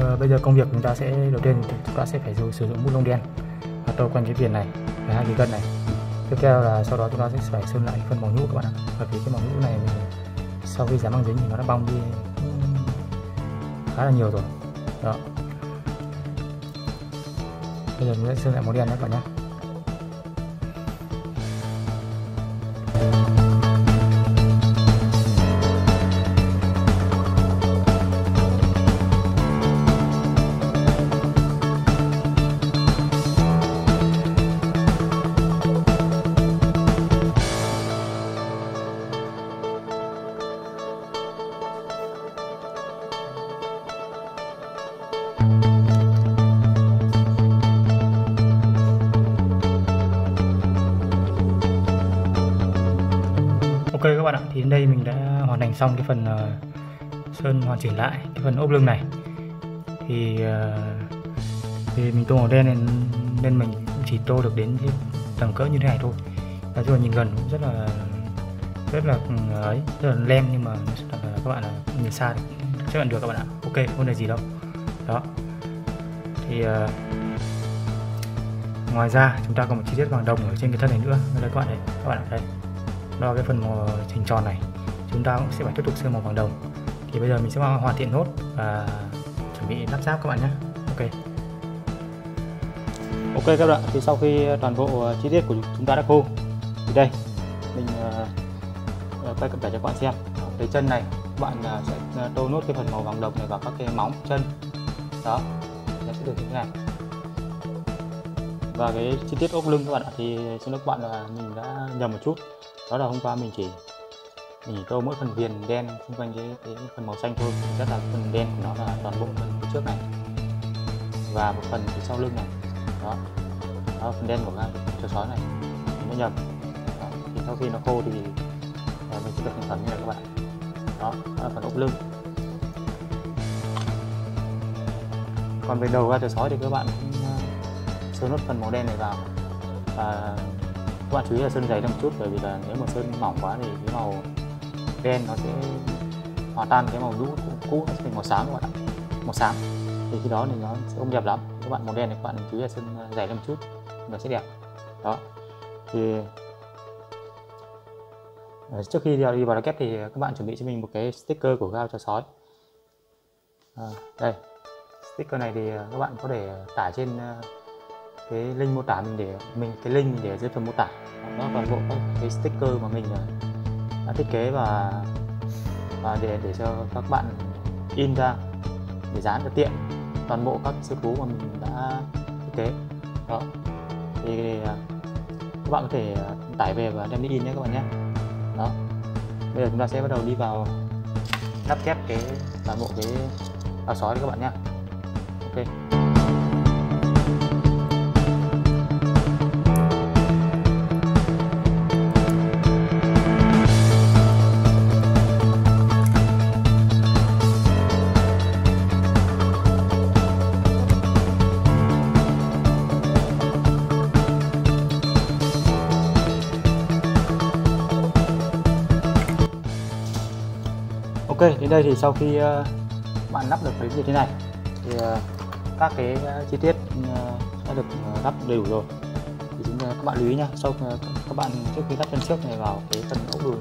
à, bây giờ công việc chúng ta sẽ đầu tiên chúng ta sẽ phải sử dụng bút lông đen. Và tô quanh cái viền này và hai cái gân này. Tiếp theo là sau đó chúng ta sẽ phải sơn lại phần màu nhũ các bạn ạ. Bởi vì cái màu nhũ này sau khi dán băng dính thì nó đã bong đi ừ, khá là nhiều rồi. Bây giờ mình sẽ lại màu đen nữa cả nhé thành xong cái phần uh, sơn hoàn chỉnh lại cái phần ốp lưng này. Thì uh, thì mình tô màu đen nên nên mình chỉ tô được đến cái tầm cỡ như thế này thôi. Nói chung là nhìn gần cũng rất là rất là ừ, ấy rất là lem nhưng mà các bạn nhìn xa thì chấp nhận được các bạn ạ. Ok không là gì đâu. Đó. Thì uh, ngoài ra chúng ta còn một chi tiết vàng đồng ở trên cái thân này nữa. Đây các bạn này các bạn đây. Đó cái phần màu hình tròn này chúng ta cũng sẽ phải tiếp tục sơn màu vàng đồng. Thì bây giờ mình sẽ hoàn thiện nốt và chuẩn bị lắp ráp các bạn nhé. Ok. Ok các bạn thì sau khi toàn bộ ờ, chi tiết của chúng ta đã khô thì đây mình uh, quay cận cảnh cho các bạn xem. Cái chân này các bạn uh, sẽ tô nốt cái phần màu vàng đồng này vào các cái móng chân. Đó nó sẽ được như thế này. Và cái chi tiết ốp lưng các bạn ạ thì xin lỗi các bạn là mình đã nhầm một chút. Đó là hôm qua mình chỉ mình tô mỗi phần viền đen xung quanh cái, cái phần màu xanh thôi rất là phần đen của nó là toàn bộ phần phía trước này. Và một phần phía sau lưng này. Đó. Đó phần đen của cái chó sói này. Nó nhập. Nhầm đó. thì sau khi nó khô thì à, mình sẽ được thành phẩm như này các bạn. Đó, đó là phần ốc lưng. Còn về đầu ra chó sói thì các bạn à, sơn nốt phần màu đen này vào. Và các bạn chú ý là sơn dày thêm một chút bởi vì là nếu mà sơn mỏng quá thì cái màu đen nó sẽ hòa tan cái màu nhũ cũ nó sẽ thành màu xám các bạn ạ. Màu xám. Thì khi đó thì nó sẽ không đẹp lắm. Các bạn màu đen thì các bạn chú ý là sơn dày lên một chút nó sẽ đẹp. Đó. Thì ờ, trước khi đi vào kép thì các bạn chuẩn bị cho mình một cái sticker của gao cho sói. À, đây. Sticker này thì ờ, các bạn có thể tải trên cái link mô tả mình để mình cái link mình để dưới phần mô tả. Nó toàn bộ các cái sticker mà mình đã thiết kế và và để để cho các bạn in ra để dán cho tiện toàn bộ các sư cứu mà mình đã thiết kế. Đó. Thì à, các bạn có thể à, tải về và đem đi in nhé các bạn nhé. Đó. Bây giờ chúng ta sẽ bắt đầu đi vào lắp ghép cái toàn bộ cái áo sói các bạn nhé. Ok. Đây thì sau khi ờ, bạn lắp được đến như thế này thì ờ, các cái ờ, chi tiết đã được lắp đầy đủ rồi. Thì chúng các bạn lưu ý nha, sau các bạn trước khi lắp chân trước này vào cái phần ốc đùi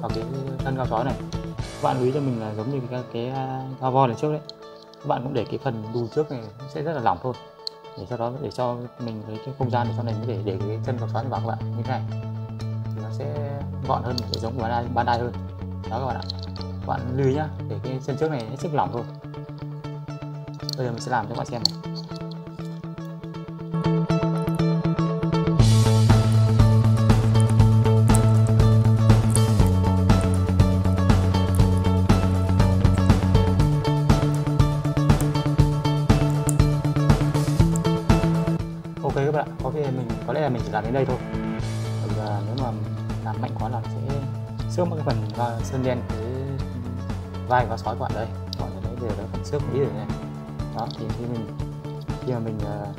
vào cái thân cao chói này các bạn lưu ý cho mình là giống như cái cái cao vo này trước đấy các bạn cũng để cái phần đùi trước này sẽ rất là lỏng thôi. Để sau đó để cho mình cái, cái không gian để sau này để để cái chân cao chói vào các bạn như thế này thì nó sẽ gọn hơn để giống ban đai ban đai hơn. Đó các bạn ạ bạn lưu ý nhá, để cái chân trước này hết sức lỏng thôi. Bây giờ mình sẽ làm cho các bạn xem này. Ok các bạn có khi mình, có lẽ là mình chỉ làm đến đây thôi. Bây giờ à, nếu mà làm mạnh quá là sẽ xước mất cái phần à, sơn đen của vai và sói các bạn đây. Còn ở đấy đều đã phần xước tí rồi này đó. Thì khi mình khi mà mình uh,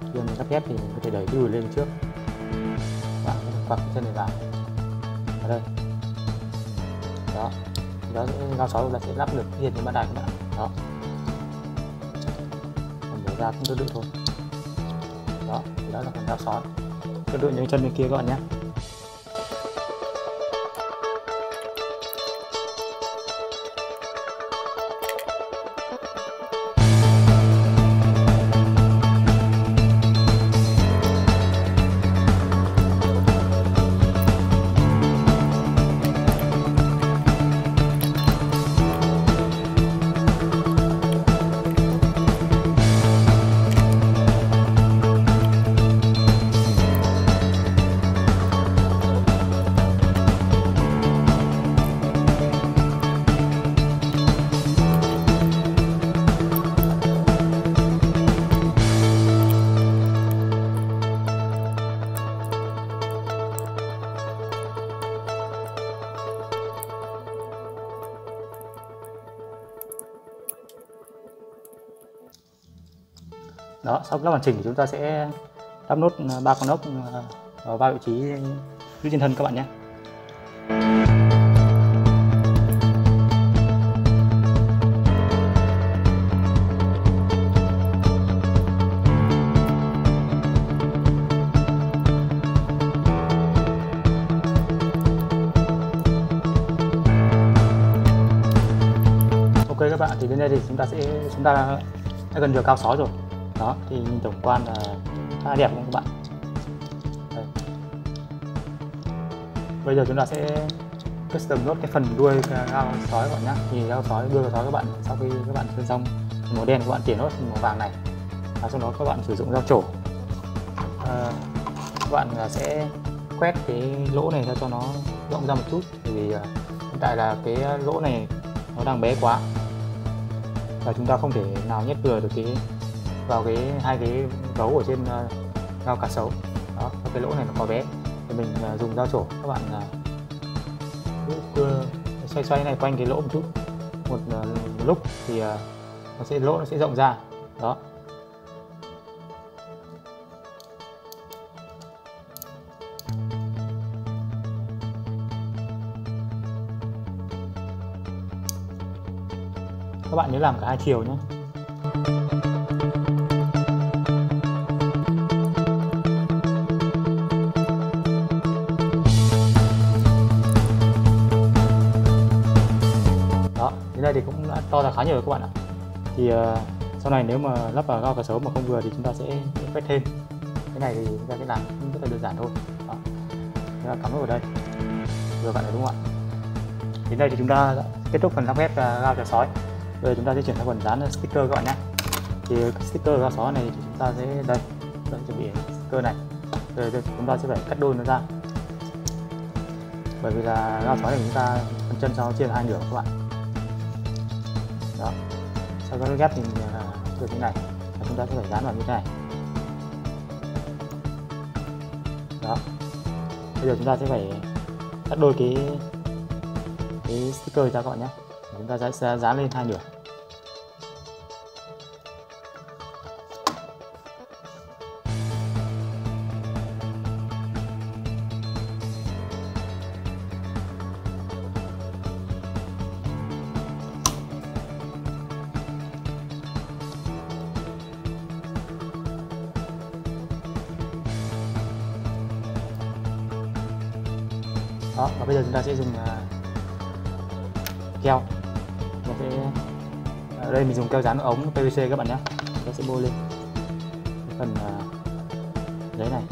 khi mà mình cắt ghép thì mình có thể đẩy cái đùi lên trước. Bạn có thể quặp chân này vào ở đây. Đó. Đó sẽ gao sói là sẽ lắp được hiện trên ban đài các bạn. Đó. Còn để ra cũng tương tự thôi. Đó. Đó là phần gao sói. Tương tự những chân bên kia các bạn nhé lắp hoàn chỉnh thì chúng ta sẽ lắp nốt à, ba con ốc à, vào ba vị trí giữ trên thân các bạn nhé. Ok các bạn, thì đến đây thì chúng ta sẽ, chúng ta đã gần được cao sói rồi đó thì nhìn tổng quan là khá đẹp không các bạn? Đây. bây giờ chúng ta sẽ custom nốt cái phần đuôi gao sói các bạn nhé thì gao sói đuôi gao sói các bạn sau khi các bạn sơn xong màu đen các bạn chuyển nốt màu vàng này. Và sau đó các bạn sử dụng dao trổ. À, các bạn à, sẽ quét cái lỗ này ra cho nó rộng ra một chút. Vì à, hiện tại là cái à, lỗ này nó đang bé quá. Và chúng ta không thể nào nhét vừa được cái vào cái hai cái gấu ở trên uh, ngao cá sấu. Đó cái lỗ này nó có bé thì mình uh, dùng dao trổ các bạn uh, xoay xoay này quanh cái lỗ một chút. Một, uh, một lúc thì uh, nó sẽ lỗ nó sẽ rộng ra. Đó. Các bạn nhớ làm cả hai chiều nhé. Đó đến đây thì cũng đã to ra khá nhiều rồi các bạn ạ. Thì uh, sau này nếu mà lắp vào gao cá sấu mà không vừa thì chúng ta sẽ quét thêm. Cái này thì chúng ta sẽ làm rất là đơn giản thôi. Đó. chúng ta cắm vào đây. Vừa vặn rồi đúng không ạ? Đến đây thì chúng ta kết thúc phần lắp ghép à, gao chả sói. Bây giờ chúng ta sẽ chuyển sang phần dán sticker các bạn nhé. Thì sticker gao sói này thì chúng ta sẽ đây đây chuẩn bị sticker này. Rồi chúng ta sẽ phải cắt đôi nó ra. Bởi vì là gao sói này chúng ta phần chân sau chia hai nửa các bạn sau đó ghép thì như à, thế này. Và chúng ta sẽ phải dán vào như thế này. Đó. Bây giờ chúng ta sẽ phải cắt đôi cái cái sticker ra các bạn nhé. Chúng ta sẽ dán lên hai nửa. Bây giờ chúng ta sẽ dùng à, keo. Mình sẽ ở đây mình dùng keo dán ống PVC các bạn nhé. Nó sẽ bôi lên. Cái phần à, giấy này.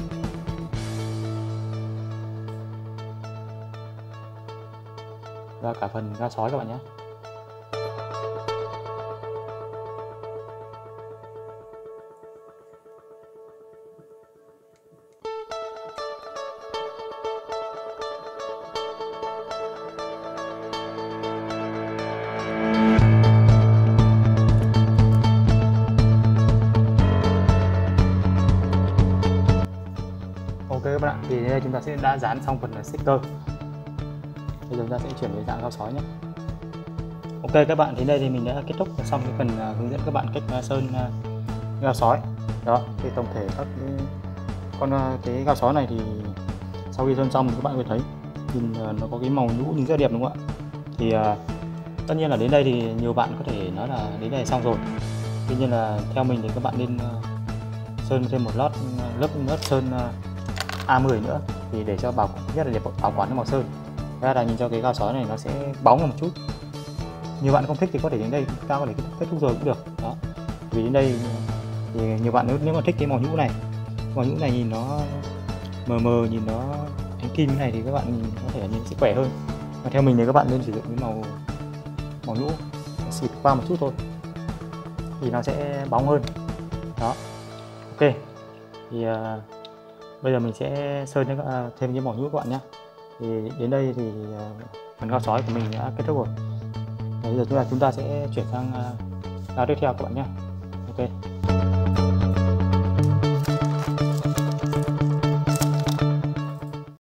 Và cả phần ga sói các bạn nhé. Đây chúng ta sẽ đã dán xong phần sticker bây giờ chúng ta sẽ chuyển về dạng gao sói nhé. Ok các bạn thì đây thì mình đã kết thúc xong cái phần uh, hướng dẫn các bạn cách uh, sơn à, uh, gao sói. Đó thì tổng thể các cái, con uh, cái gao sói này thì sau khi sơn xong thì các bạn có thấy nhìn uh, nó có cái màu nhũ nhìn rất đẹp đúng không ạ? Thì uh, tất nhiên là đến đây thì nhiều bạn có thể nói là đến đây xong rồi. Tuy nhiên là theo mình thì các bạn nên uh, sơn thêm một lót lớp lớp sơn uh, A10 nữa thì để cho bảo nhất là để bảo quản cái màu sơn. Ra là nhìn cho cái gao sói này nó sẽ bóng một chút. Nhiều bạn không thích thì có thể đến đây ta có thể kết thúc rồi cũng được. Đó. Vì đến đây thì nhiều bạn nếu nếu mà thích cái màu nhũ này màu nhũ này nhìn nó mờ mờ nhìn nó ánh kim như này thì các bạn nhìn có thể nhìn sẽ khỏe hơn. Và theo mình thì các bạn nên sử dụng cái màu màu nhũ xịt qua một chút thôi thì nó sẽ bóng hơn. Đó. Ok. Thì uh, bây giờ mình sẽ sơn à, thêm, thêm những màu nhũ các bạn nhé. Thì đến đây thì à, phần gao sói của mình đã kết thúc rồi. Bây giờ chúng ta chúng ta sẽ chuyển sang à, uh, gao tiếp theo các bạn nhé. Ok.